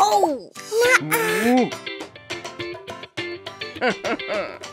Oh! Nuh-uh.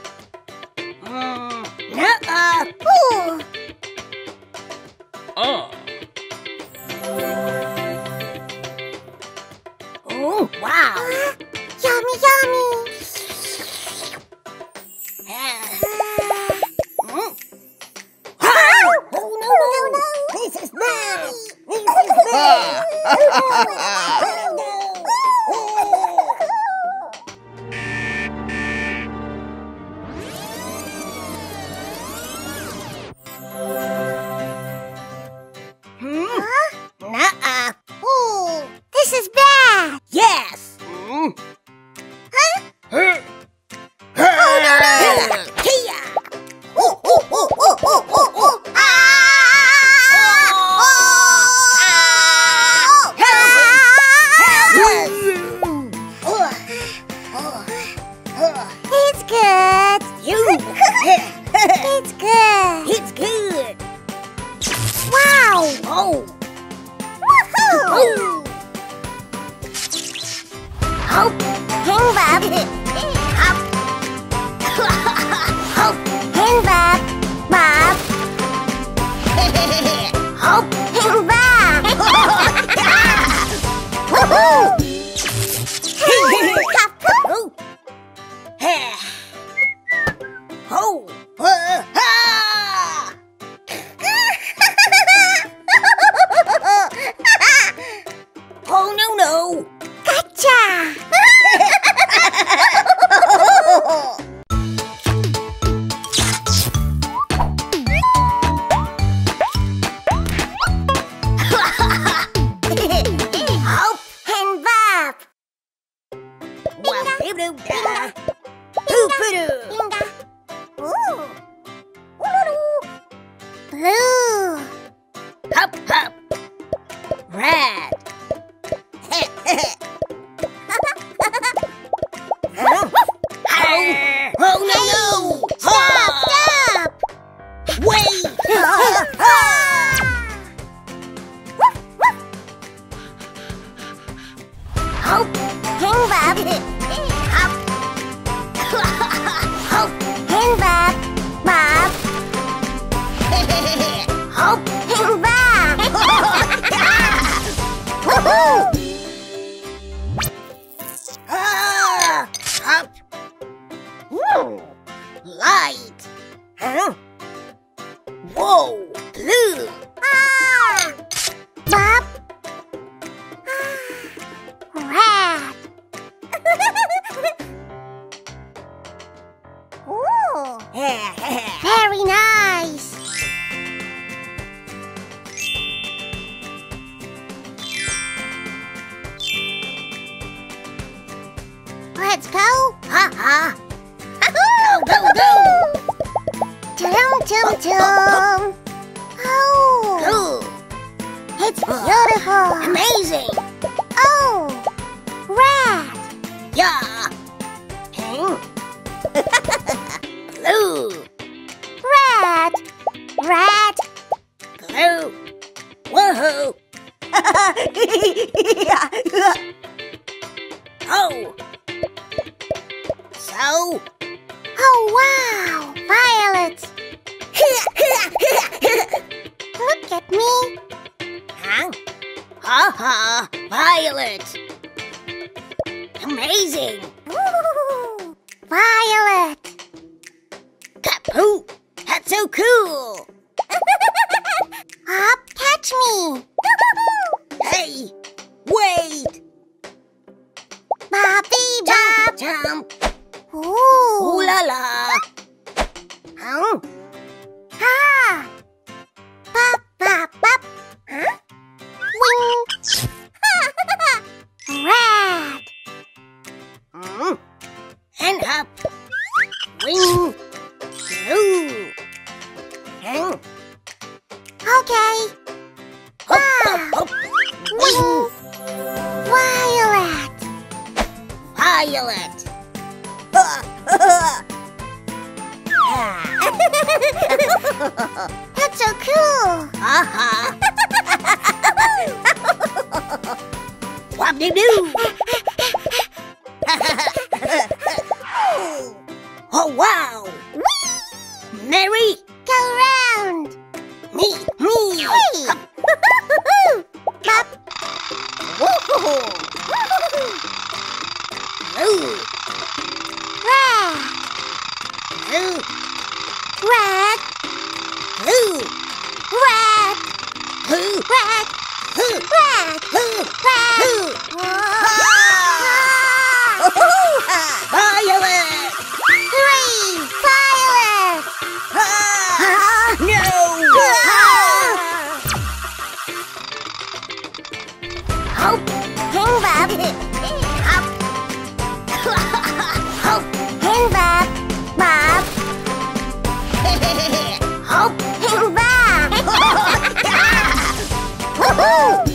Haha, Violet. Amazing. Ooh, Violet. Kapoo, that's so cool. Hop, catch me. hey, wait. Bobby, Jump, jump. Ooh. Ooh la la. Oh. Ah. Woohoo!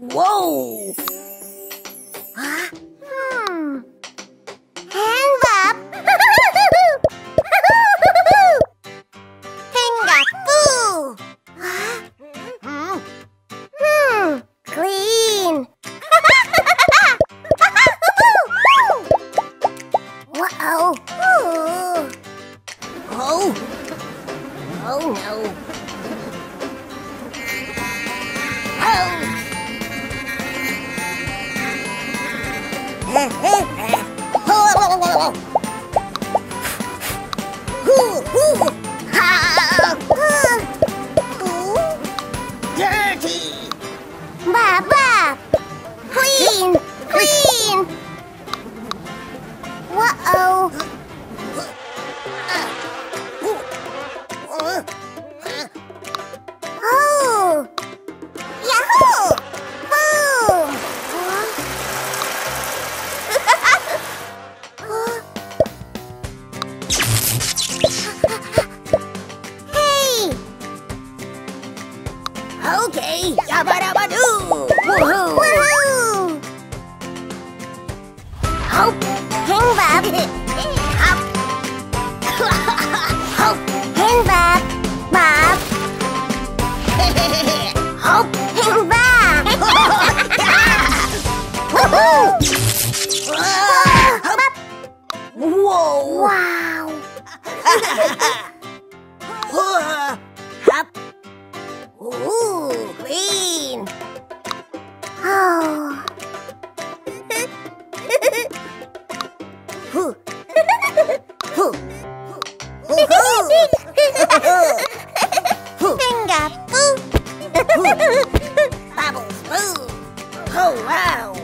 Whoa. Oh, wow.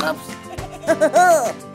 Whoops.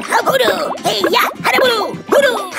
하고루 헤야 하라보루 호루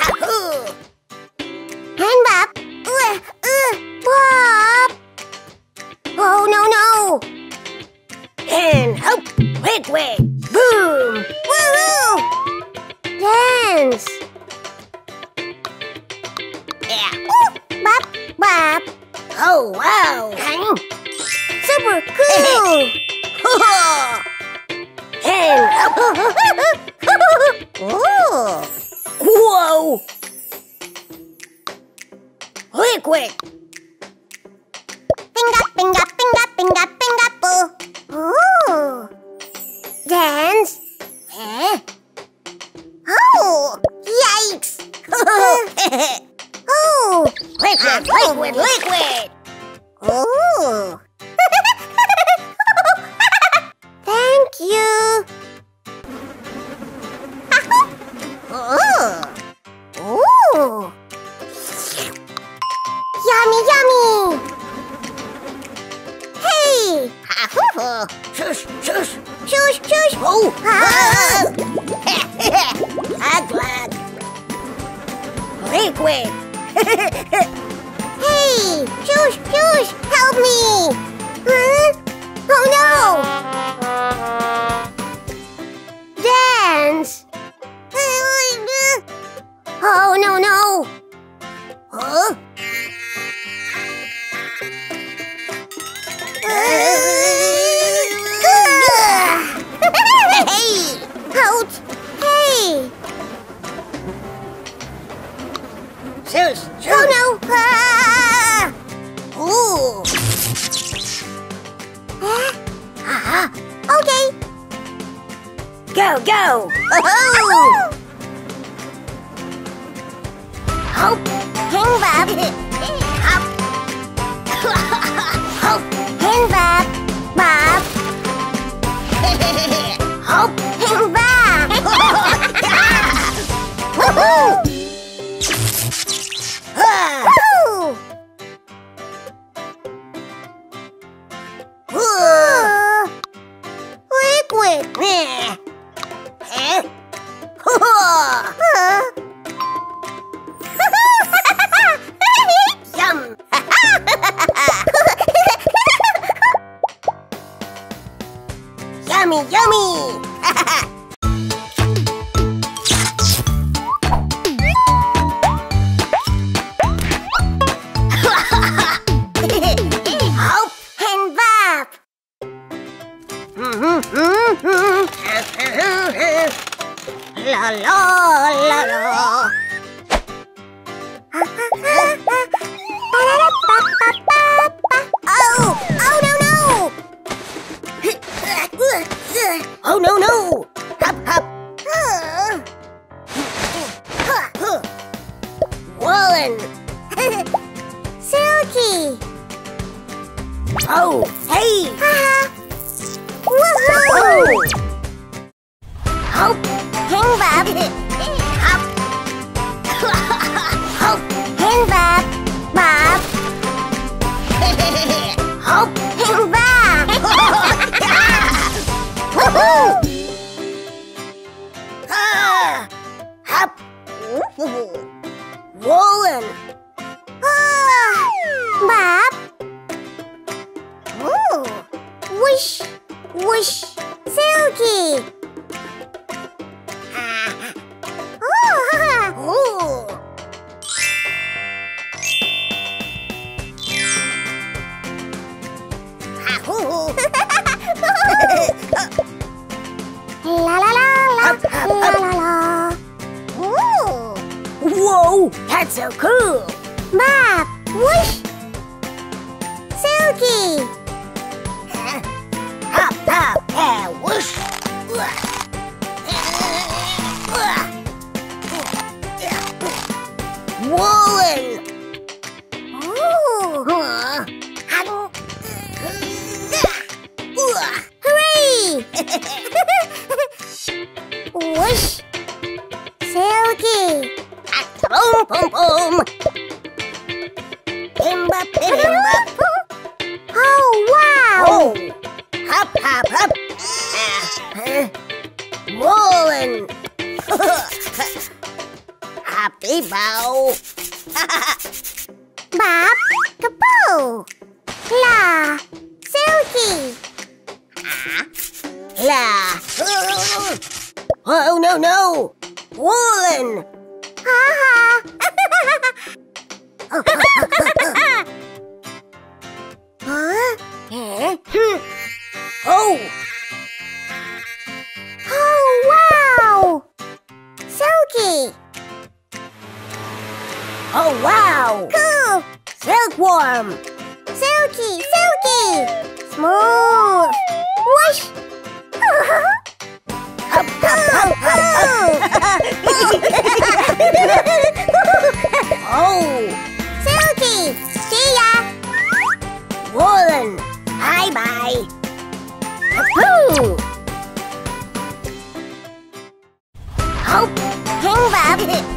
go, go! Oh! Hope, King Bob. Whoosh, whoosh. Silky, Bye-bye! Hoo! Oh, hang Bob!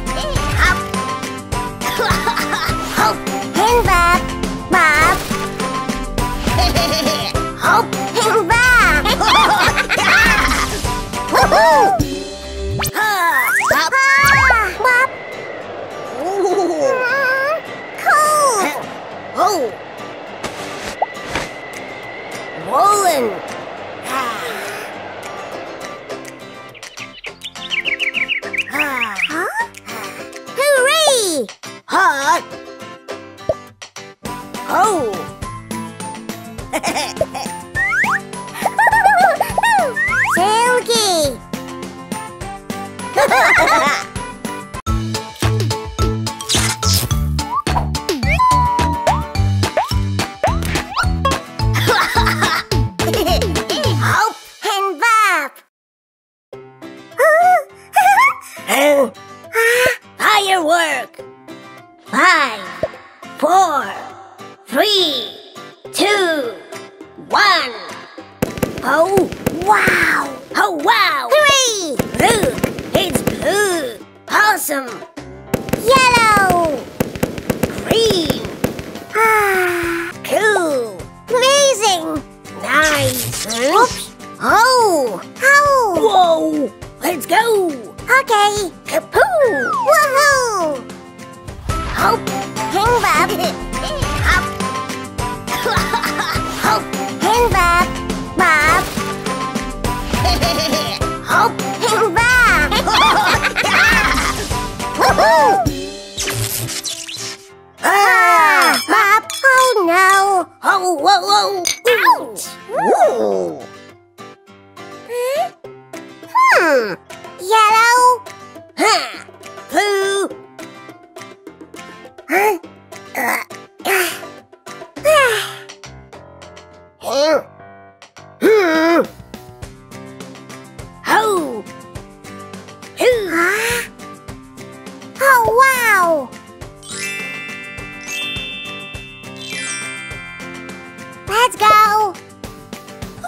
whoa, whoa! Ouch! Ooh. Hmm? Hmm. Yellow? Huh. Blue? Huh? Uh. Huh? Huh?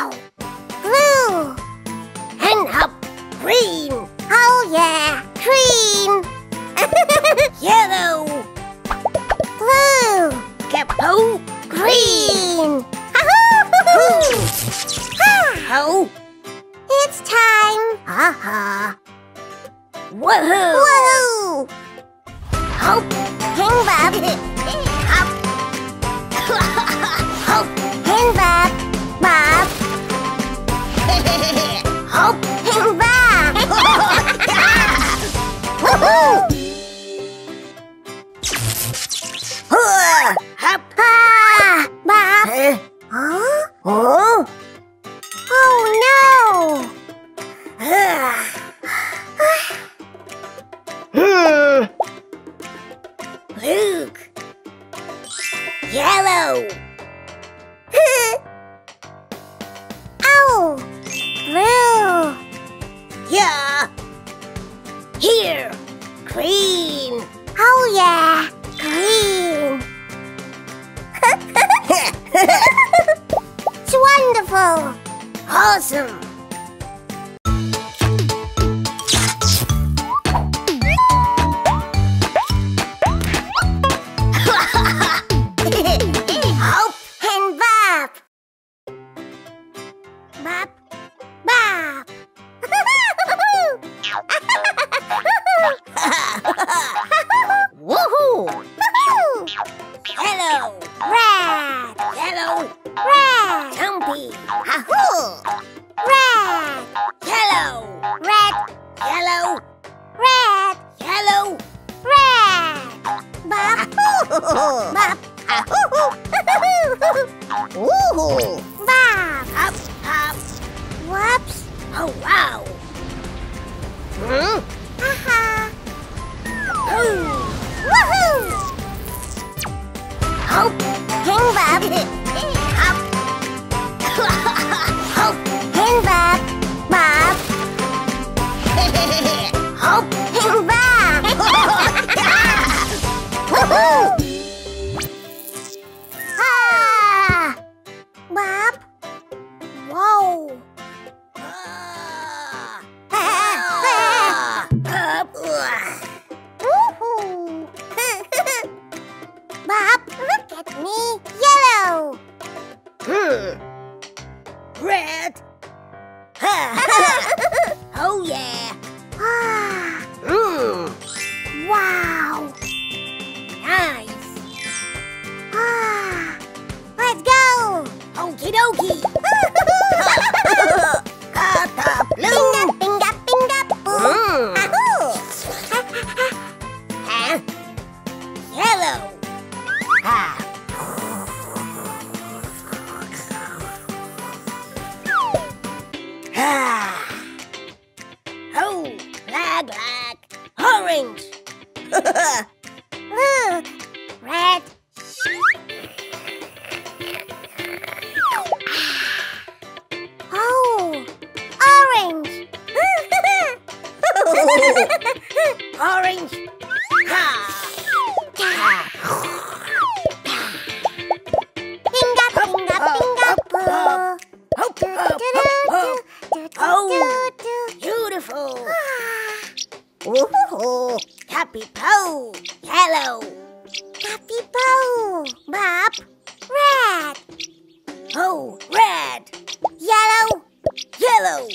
Wow! Oh, red. Yellow! Yellow.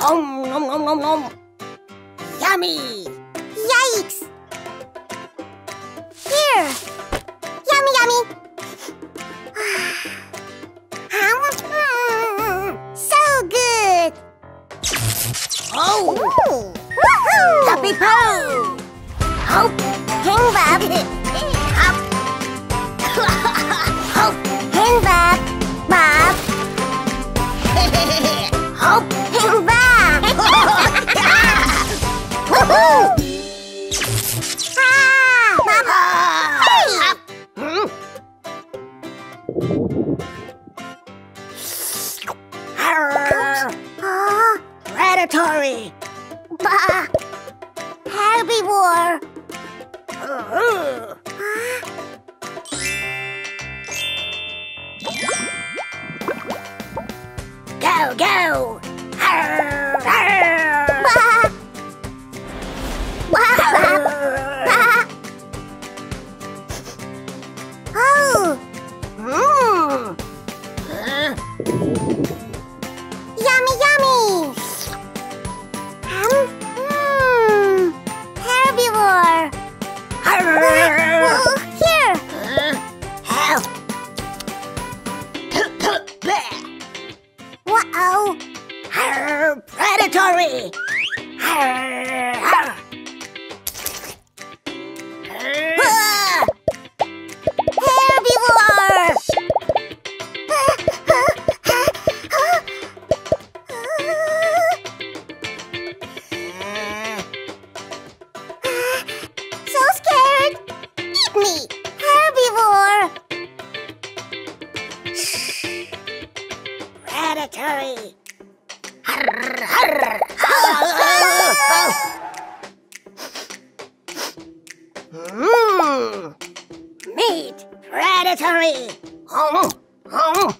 Om nom nom nom nom. Yummy! secretary. Arr, arr, mm. Meat predatory. Oh, oh.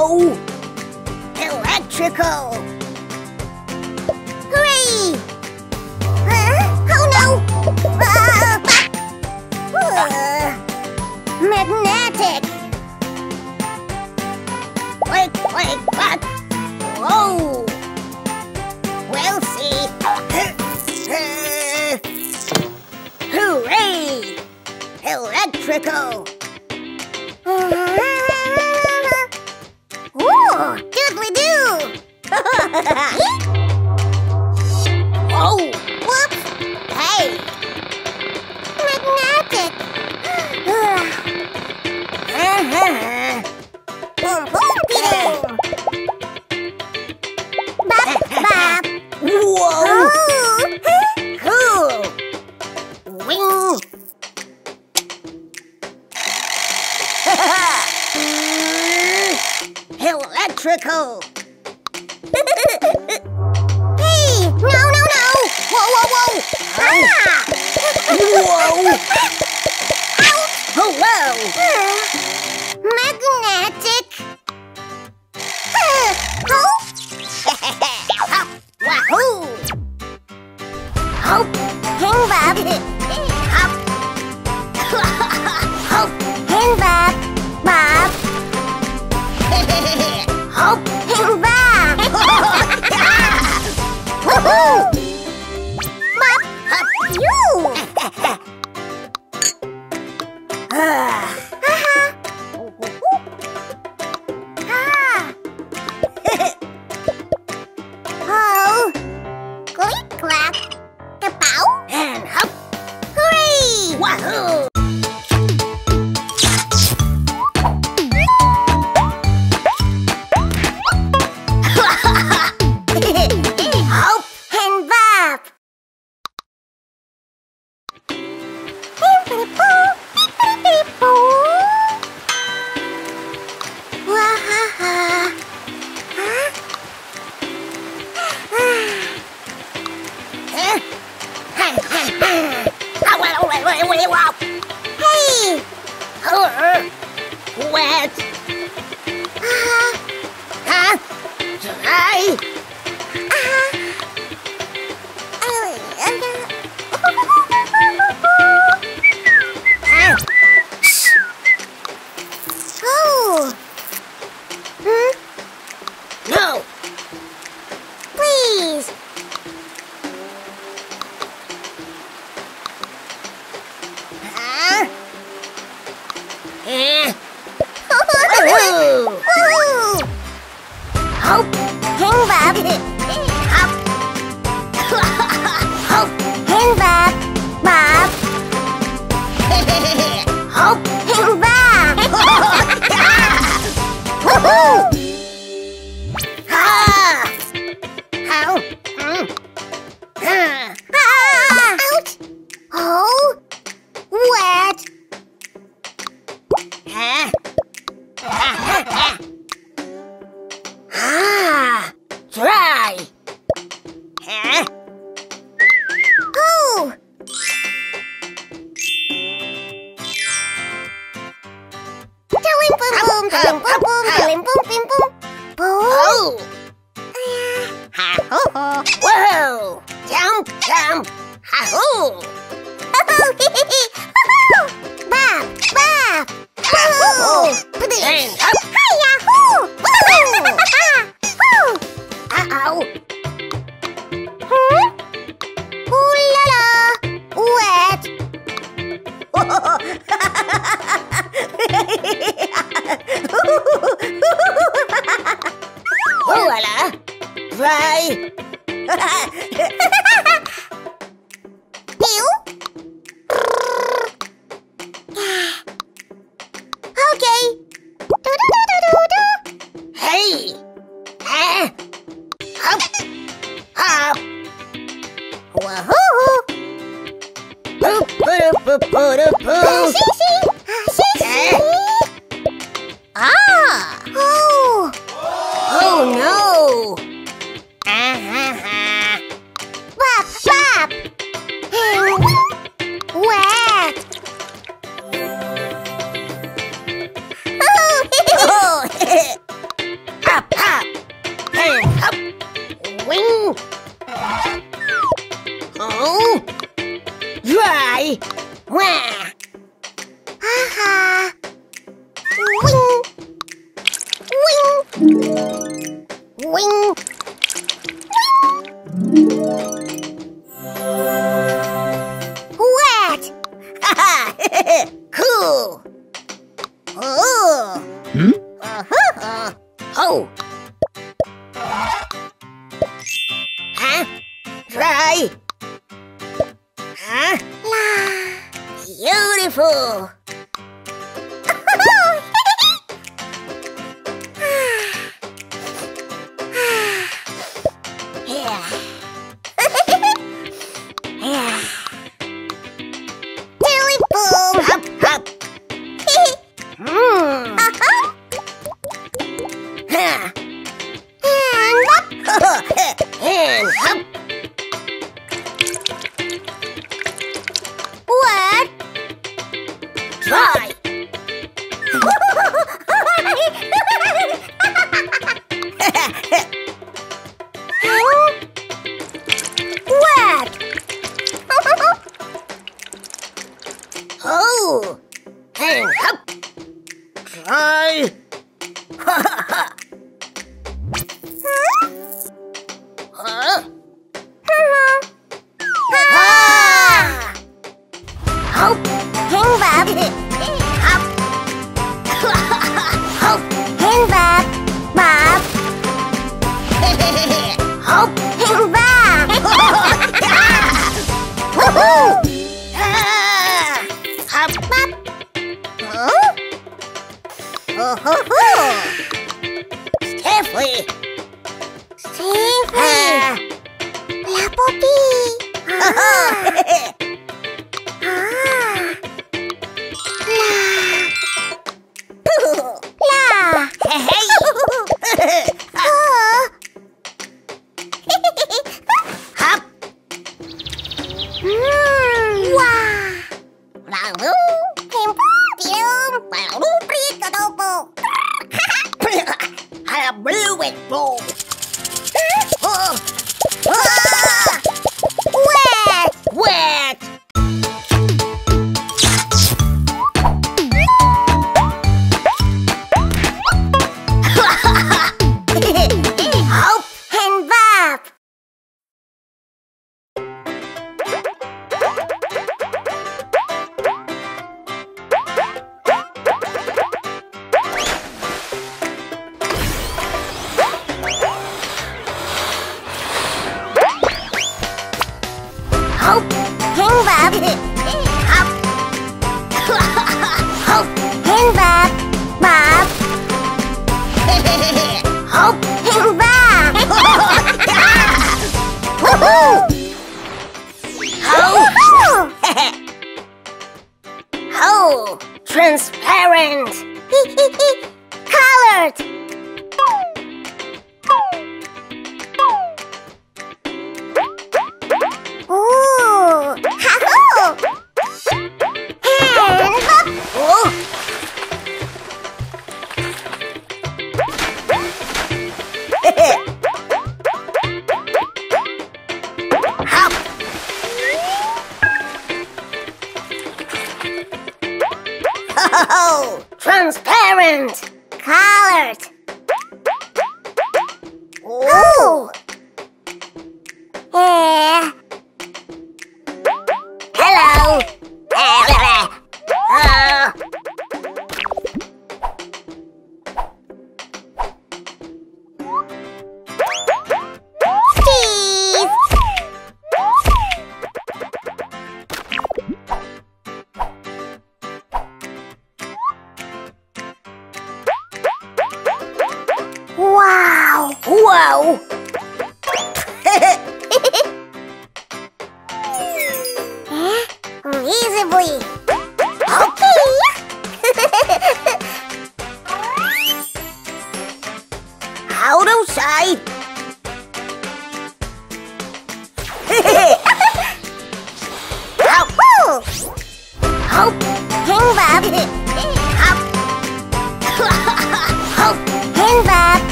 Electrical! Hooray! Huh? oh no! Uh, uh, magnetic! Wait, wait, what? Whoa! We'll see! Hooray! Electrical!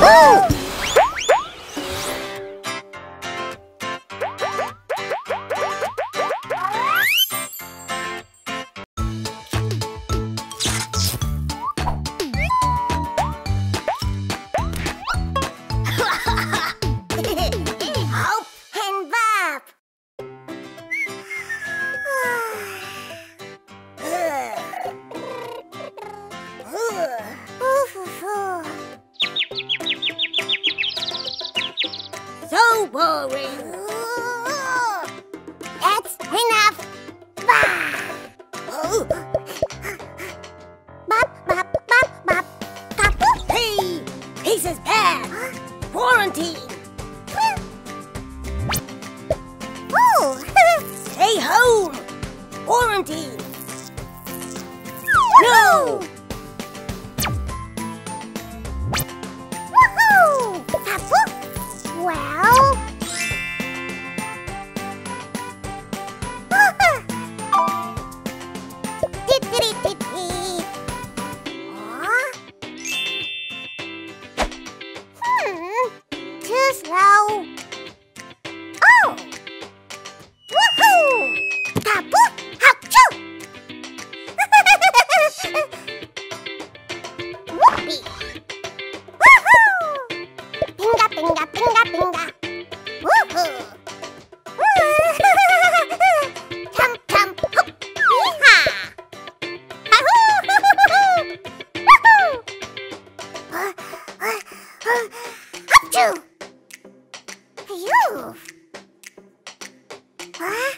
Woohoo! Phew! Huh?